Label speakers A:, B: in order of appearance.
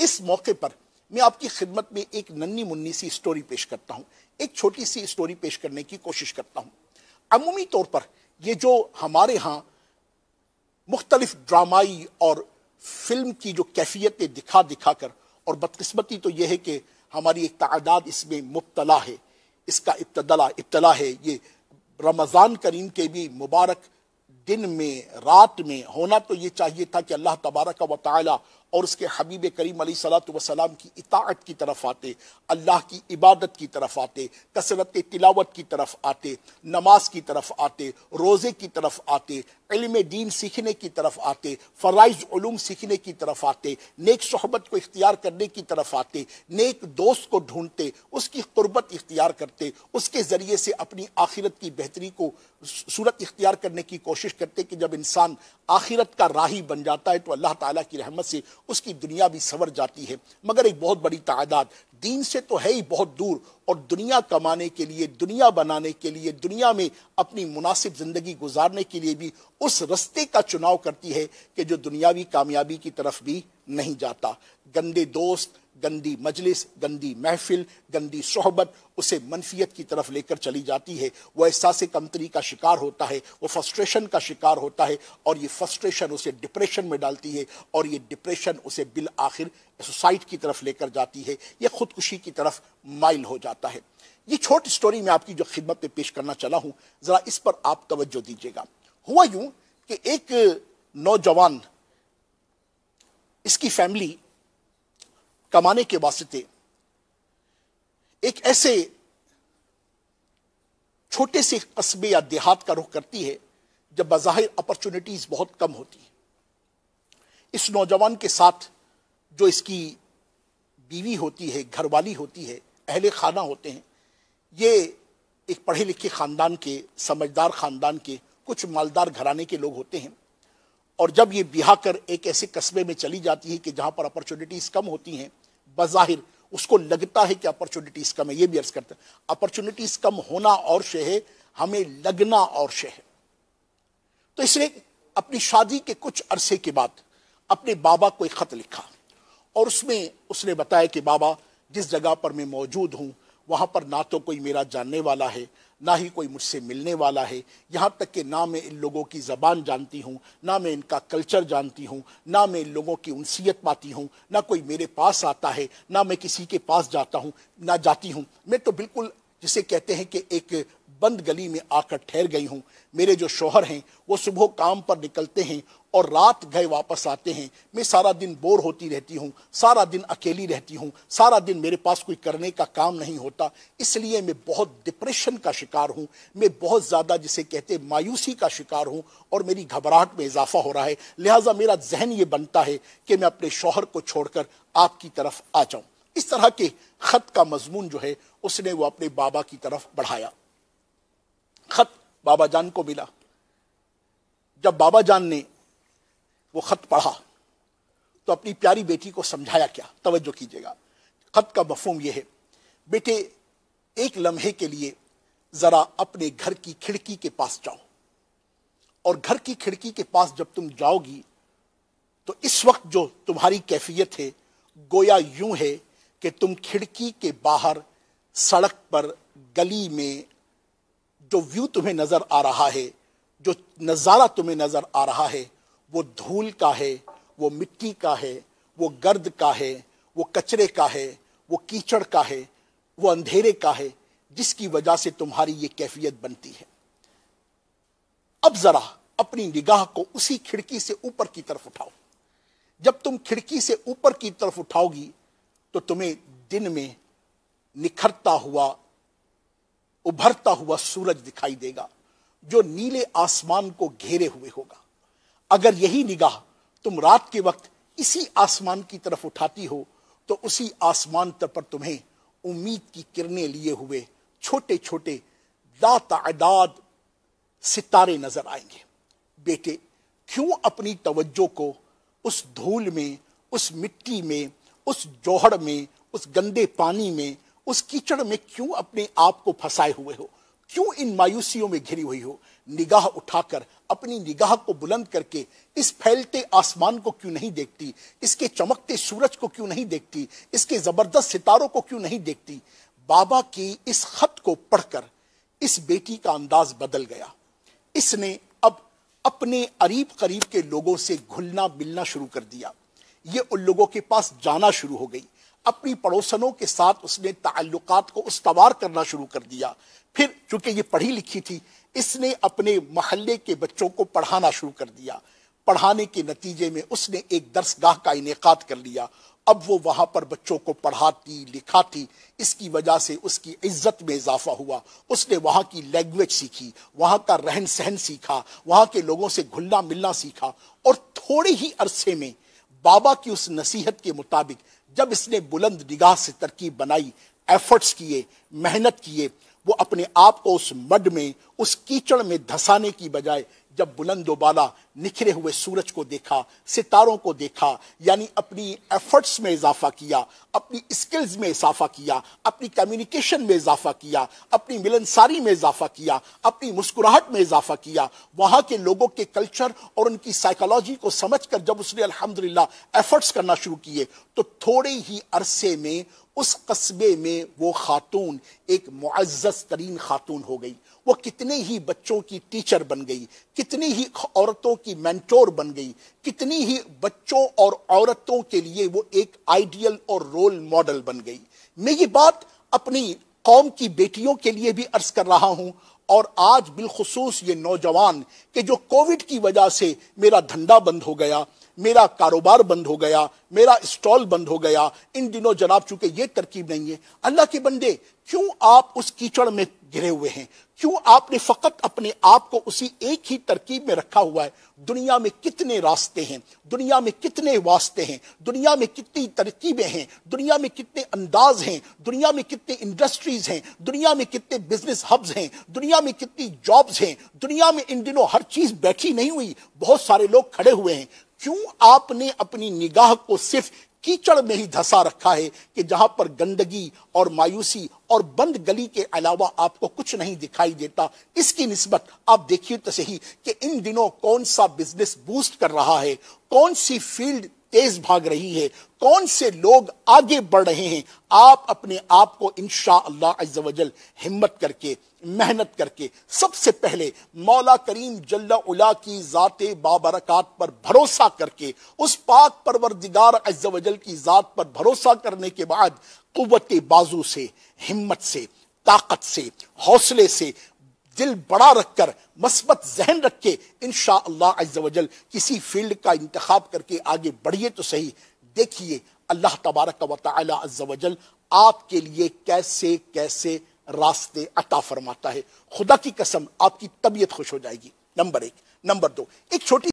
A: اس موقع پر میں آپ کی خدمت میں ایک ننی منی سی سٹوری پیش کرتا ہوں۔ ایک چھوٹی سی سٹوری پیش کرنے کی کوشش کرتا ہوں۔ عمومی طور پر یہ جو ہمارے ہاں مختلف ڈرامائی اور فلم کی جو کیفیتیں دکھا دکھا کر، اور بدقسمتی تو یہ ہے کہ ہماری ایک تعداد اس میں مبتلا ہے۔ اس کا ابتدلا ابتلا ہے یہ رمضان کریم کے بھی مبارک دن میں، رات میں ہونا تو یہ چاہیے تھا کہ اللہ تبارک و تعالی اور اس کے حبیب کریم علیہ صلاۃ وسلام کی اطاعت کی طرف آتے، اللہ کی عبادت کی طرف آتے، کثرت تلاوت کی طرف آتے، نماز کی طرف آتے، روزے کی طرف آتے، علم دین سیکھنے کی طرف آتے، فرائض علوم سیکھنے کی طرف آتے، نیک صحبت کو اختیار کرنے کی طرف آتے، نیک دوست کو ڈھونڈتے، اس کی قربت اختیار کرتے، اس کے ذریعے سے اپنی آخرت کی بہتری کو صورت اختیار کرنے کی کوشش کرتے کہ جب انسان آخرت کا راہی بن جاتا ہے تو اللہ تعالیٰ کی رحمت سے اس کی دنیا بھی سور جاتی ہے۔ مگر ایک بہت بڑی تعداد، دین سے تو ہے ہی بہت دور، اور دنیا کمانے کے لیے، دنیا بنانے کے لیے، دنیا میں اپنی مناسب زندگی گزارنے کے لیے بھی اس رستے کا چناؤ کرتی ہے کہ جو دنیاوی کامیابی کی طرف بھی نہیں جاتا۔ گندے دوست گندی مجلس، گندی محفل، گندی صحبت اسے منفیت کی طرف لے کر چلی جاتی ہے۔ وہ احساس کمتری کا شکار ہوتا ہے، وہ فرسٹریشن کا شکار ہوتا ہے اور یہ فرسٹریشن اسے ڈپریشن میں ڈالتی ہے اور یہ ڈپریشن اسے بالآخر سوسائٹ کی طرف لے کر جاتی ہے۔ یہ خودکشی کی طرف مائل ہو جاتا ہے۔ یہ چھوٹی سٹوری میں آپ کی جو خدمت پہ پیش کرنا چلا ہوں، ذرا اس پر آپ توجہ دیجیے گا۔ ہوا یوں کہ ایک نوجوان اس کی فیملی کمانے کے واسطے۔ ایک ایسے چھوٹے سے قصبے یا دیہات کا رخ کرتی ہے، جب بظاہر اپرچونٹیز بہت کم ہوتی ہیں۔ اس نوجوان کے ساتھ جو اس کی بیوی ہوتی ہے، گھر والی ہوتی ہے، اہل خانہ ہوتے ہیں، یہ ایک پڑھے لکھے خاندان کے، سمجھدار خاندان کے، کچھ مالدار گھرانے کے لوگ ہوتے ہیں۔ اور جب یہ بیاہ کر ایک ایسے قصبے میں چلی جاتی ہے کہ جہاں پر اپرچونٹیز کم ہوتی ہیں بظاہر اس کو لگتا ہے کہ اپرچونٹیز کم ہے، یہ بھی عرض کرتے ہیں۔ اپرچونٹیز کم ہونا اور شے ہے، ہمیں لگنا اور شے ہے۔ تو اس نے اپنی شادی کے کچھ عرصے کے بعد اپنے بابا کو ایک خط لکھا اور اس میں اس نے بتایا کہ بابا، جس جگہ پر میں موجود ہوں وہاں پر نہ تو کوئی میرا جاننے والا ہے، نہ ہی کوئی مجھ سے ملنے والا ہے۔ یہاں تک کہ نہ میں ان لوگوں کی زبان جانتی ہوں، نہ میں ان کا کلچر جانتی ہوں، نہ میں ان لوگوں کی انسیت پاتی ہوں۔ نہ کوئی میرے پاس آتا ہے، نہ میں کسی کے پاس جاتا ہوں، نہ جاتی ہوں۔ میں تو بالکل جسے کہتے ہیں کہ ایک بند گلی میں آ کر ٹھہر گئی ہوں۔ میرے جو شوہر ہیں، وہ صبح کام پر نکلتے ہیں اور رات گئے واپس آتے ہیں۔ میں سارا دن بور ہوتی رہتی ہوں، سارا دن اکیلی رہتی ہوں۔ سارا دن میرے پاس کوئی کرنے کا کام نہیں ہوتا۔ اس لیے میں بہت ڈپریشن کا شکار ہوں۔ میں بہت زیادہ جسے کہتے مایوسی کا شکار ہوں اور میری گھبراہٹ میں اضافہ ہو رہا ہے۔ لہٰذا میرا ذہن یہ بنتا ہے کہ میں اپنے شوہر کو چھوڑ کر آپ کی طرف آ جاؤں۔ اس طرح کے خط کا مضمون جو ہے، اس نے وہ اپنے بابا کی طرف بڑھایا۔ خط بابا جان کو ملا۔ جب بابا جان نے وہ خط پڑھا، تو اپنی پیاری بیٹی کو سمجھایا کیا؟ توجہ کیجیے گا۔ خط کا مفہوم یہ ہے، بیٹے، ایک لمحے کے لیے ذرا اپنے گھر کی کھڑکی کے پاس جاؤ۔ اور گھر کی کھڑکی کے پاس جب تم جاؤ گی، تو اس وقت جو تمہاری کیفیت ہے، گویا یوں ہے کہ تم کھڑکی کے باہر سڑک پر گلی میں جو ویو تمہیں نظر آ رہا ہے، جو نظارہ تمہیں نظر آ رہا ہے، وہ دھول کا ہے، وہ مٹی کا ہے، وہ گرد کا ہے، وہ کچرے کا ہے، وہ کیچڑ کا ہے، وہ اندھیرے کا ہے، جس کی وجہ سے تمہاری یہ کیفیت بنتی ہے۔ اب ذرا اپنی نگاہ کو اسی کھڑکی سے اوپر کی طرف اٹھاؤ۔ جب تم کھڑکی سے اوپر کی طرف اٹھاؤ گی تو تمہیں دن میں نکھرتا ہوا، ابھرتا ہوا سورج دکھائی دے گا، جو نیلے آسمان کو گھیرے ہوئے ہوگا۔ اگر یہی نگاہ تم رات کے وقت اسی آسمان کی طرف اٹھاتی ہو، تو اسی آسمان پر تمہیں امید کی کرنے لیے ہوئے چھوٹے چھوٹے لا تعداد ستارے نظر آئیں گے۔ بیٹے، کیوں اپنی توجہ کو اس دھول میں، اس مٹی میں اس جوہر میں، اس گندے پانی میں، اس کیچڑ میں کیوں اپنے آپ کو پھنسائے ہوئے ہو؟ کیوں ان مایوسیوں میں گھری ہوئی ہو؟ نگاہ اٹھا کر، اپنی نگاہ کو بلند کر کے، اس پھیلتے آسمان کو کیوں نہیں دیکھتی؟ اس کے چمکتے سورج کو کیوں نہیں دیکھتی؟ اس کے زبردست ستاروں کو کیوں نہیں دیکھتی؟ بابا کی اس خط کو پڑھ کر، اس بیٹی کا انداز بدل گیا۔ اس نے اب اپنے قریب قریب کے لوگوں سے گھلنا ملنا شروع کر دیا۔ یہ ان لوگوں کے پاس جانا شروع ہو گئی۔ اپنی پڑوسنوں کے ساتھ اس نے تعلقات کو استوار کرنا شروع کر دیا۔ پھر چونکہ یہ پڑھی لکھی تھی، اس نے اپنے محلے کے بچوں کو پڑھانا شروع کر دیا۔ پڑھانے کے نتیجے میں اس نے ایک درس گاہ کا انعقاد کر لیا۔ اب وہ وہاں پر بچوں کو پڑھاتی، لکھاتی، اس کی وجہ سے اس کی عزت میں اضافہ ہوا۔ اس نے وہاں کی لینگویج سیکھی، وہاں کا رہن سہن سیکھا، وہاں کے لوگوں سے گھلنا ملنا سیکھا۔ اور تھوڑے ہی عرصے میں بابا کی اس نصیحت کے مطابق جب اس نے بلند نگاہ سے ترکیب بنائی ایفرٹس کیے، محنت کیے، وہ اپنے آپ کو اس مڈ میں، اس کیچڑ میں دھسانے کی بجائے جب بلند و بالا نکھرے ہوئے سورج کو دیکھا، ستاروں کو دیکھا یعنی اپنی ایفرٹس میں اضافہ کیا، اپنی اسکلز میں اضافہ کیا، اپنی کمیونیکیشن میں اضافہ کیا، اپنی ملنساری میں اضافہ کیا، اپنی مسکراہٹ میں اضافہ کیا۔ وہاں کے لوگوں کے کلچر اور ان کی سائیکالوجی کو سمجھ کر جب اس نے الحمدللہ ایفرٹس کرنا شروع کیے، تو تھوڑے ہی عرصے میں اس قصبے میں وہ خاتون، ایک معزز ترین خاتون ہو گئی۔ وہ کتنے ہی بچوں کی ٹیچر بن گئی، کتنی ہی عورتوں کی مینٹور بن گئی، کتنی ہی بچوں اور عورتوں کے لیے وہ ایک آئیڈیل اور رول ماڈل بن گئی۔ میں یہ بات اپنی قوم کی بیٹیوں کے لیے بھی عرض کر رہا ہوں اور آج بالخصوص یہ نوجوان کہ جو کووڈ کی وجہ سے میرا دھندا بند ہو گیا میرا کاروبار بند ہو گیا، میرا اسٹال بند ہو گیا۔ ان دنوں جناب چونکہ یہ ترکیب نہیں ہے، اللہ کے بندے، کیوں آپ اس کیچڑ میں گرے ہوئے ہیں؟ کیوں آپ نے فقط اپنے آپ کو اسی ایک ہی ترکیب میں رکھا ہوا ہے؟ دنیا میں کتنے راستے ہیں، دنیا میں کتنے واسطے ہیں، دنیا میں کتنی ترکیبیں ہیں، دنیا میں کتنے انداز ہیں، دنیا میں کتنے انڈسٹریز ہیں، دنیا میں کتنے بزنس ہبز ہیں، دنیا میں کتنی جابز ہیں، دنیا میں ان دنوں ہر چیز بیٹھی نہیں ہوئی۔ بہت سارے لوگ کھڑے ہوئے ہیں۔ کیوں آپ نے اپنی نگاہ کو صرف کیچڑ میں ہی دھسا رکھا ہے کہ جہاں پر گندگی اور مایوسی اور بند گلی کے علاوہ آپ کو کچھ نہیں دکھائی دیتا؟ اس کی نسبت آپ دیکھیے تو صحیح کہ ان دنوں کون سا بزنس بوسٹ کر رہا ہے؟ کون سی فیلڈ تیز بھاگ رہی ہے۔ کون سے لوگ آگے بڑھ رہے ہیں؟ آپ اپنے آپ کو انشاءاللہ عز و جل ہمت کر کے، محنت کر کے سب سے پہلے مولا کریم جل علا کی ذات بابرکات پر بھروسہ کر کے، اس پاک پروردگار عز و جل کی ذات پر بھروسہ کرنے کے بعد قوت بازو سے، ہمت سے، طاقت سے، حوصلے سے دل بڑا رکھ کر، مثبت ذہن رکھ کے انشاءاللہ عز و جل کسی فیلڈ کا انتخاب کر کے آگے بڑھیے تو صحیح۔ دیکھیے، اللہ تبارک و تعالی عز و جل آپ کے لیے کیسے کیسے راستے عطا فرماتا ہے۔ خدا کی قسم، آپ کی طبیعت خوش ہو جائے گی۔ نمبر ایک۔ نمبر دو۔ ایک چھوٹی